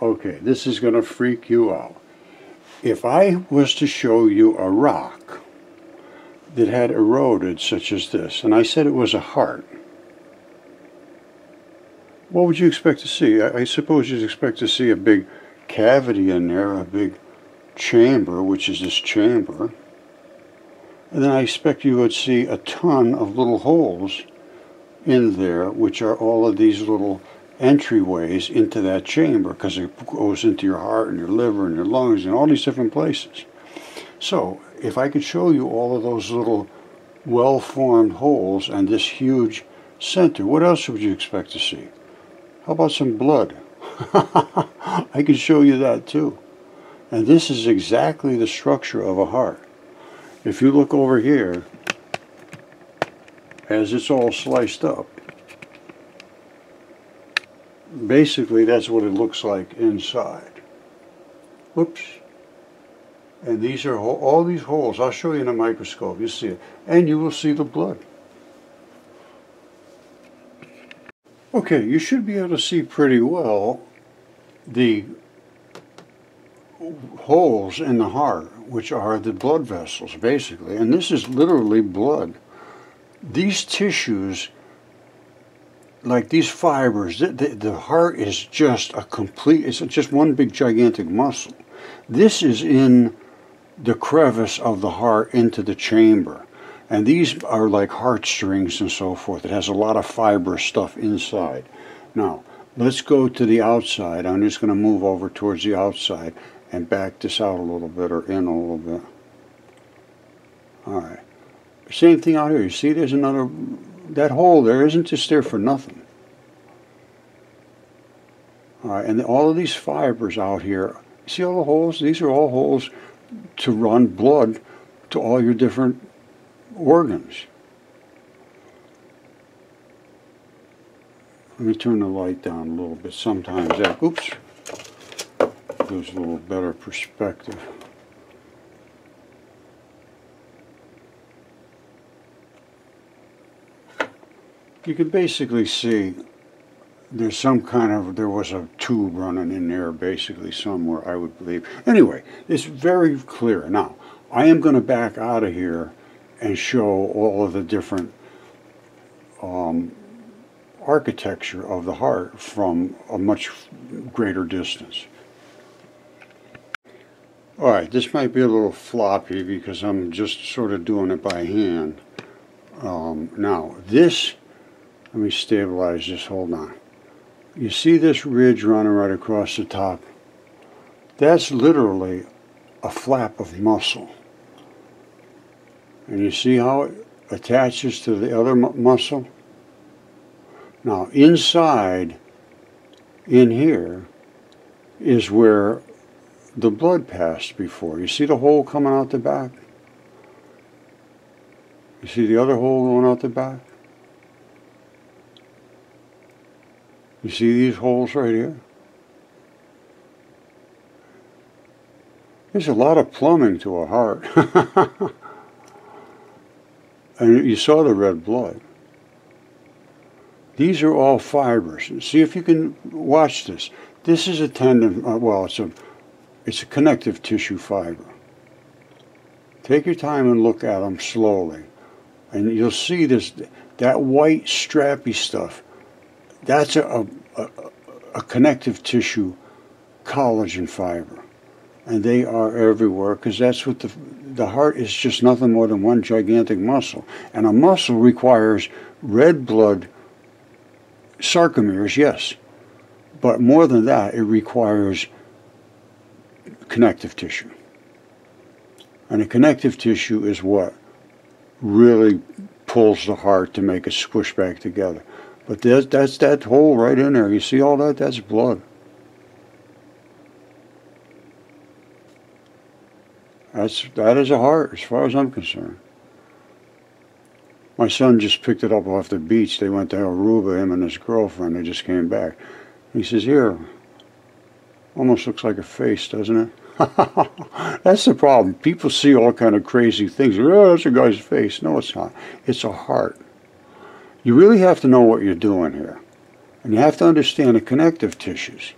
Okay, this is going to freak you out. If I was to show you a rock that had eroded such as this, and I said it was a heart, what would you expect to see? I, suppose you'd expect to see a big cavity in there, a big chamber, which is this chamber. And then I expect you would see a ton of little holes in there, which are all of these little entryways into that chamber because it goes into your heart and your liver and your lungs and all these different places. So if I could show you all of those little well-formed holes and this huge center, what else would you expect to see? How about some blood? I can show you that too. And this is exactly the structure of a heart. If you look over here, as it's all sliced up, basically that's what it looks like inside. Whoops. And these are all these holes. I'll show you in a microscope. You see it. And you will see the blood. Okay, you should be able to see pretty well the holes in the heart, which are the blood vessels, basically. And this is literally blood. These tissues like these fibers, the, the, the, heart is just a complete, it's just one big gigantic muscle. This is in the crevice of the heart into the chamber. And these are like heartstrings and so forth. It has a lot of fibrous stuff inside. Now, let's go to the outside. I'm just going to move over towards the outside and back this out a little bit or in a little bit. All right. Same thing out here. You see there's another that hole there isn't just there for nothing. All right, and all of these fibers out here, see all the holes? These are all holes to run blood to all your different organs. Let me turn the light down a little bit. Sometimes that, oops, gives a little better perspective. You can basically see there's some kind of, there was a tube running in there basically somewhere, I would believe. Anyway, it's very clear. Now, I am going to back out of here and show all of the different um, architecture of the heart from a much greater distance. Alright, this might be a little floppy because I'm just sort of doing it by hand. Um, now, this let me stabilize this, hold on. You see this ridge running right across the top? That's literally a flap of muscle. And you see how it attaches to the other mu muscle? Now inside, in here, is where the blood passed before. You see the hole coming out the back? You see the other hole going out the back? You see these holes right here? There's a lot of plumbing to a heart. and you saw the red blood. These are all fibers. See if you can watch this. This is a tendon, uh, well, it's a, it's a connective tissue fiber. Take your time and look at them slowly. And you'll see this, that white strappy stuff that's a, a, a connective tissue collagen fiber. And they are everywhere because that's what the, the heart is just nothing more than one gigantic muscle. And a muscle requires red blood sarcomeres, yes. But more than that, it requires connective tissue. And a connective tissue is what really pulls the heart to make it squish back together. But that's, that's that hole right in there. You see all that? That's blood. That's, that is a heart as far as I'm concerned. My son just picked it up off the beach. They went to Aruba, him and his girlfriend. They just came back. He says, here, almost looks like a face, doesn't it? that's the problem. People see all kind of crazy things. Oh, that's a guy's face. No, it's not. It's a heart. You really have to know what you're doing here. And you have to understand the connective tissues.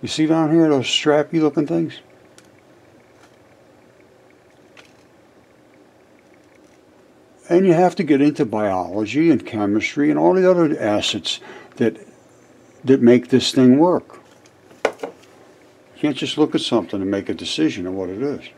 You see down here those strappy looking things? And you have to get into biology and chemistry and all the other assets that that make this thing work. You can't just look at something and make a decision on what it is.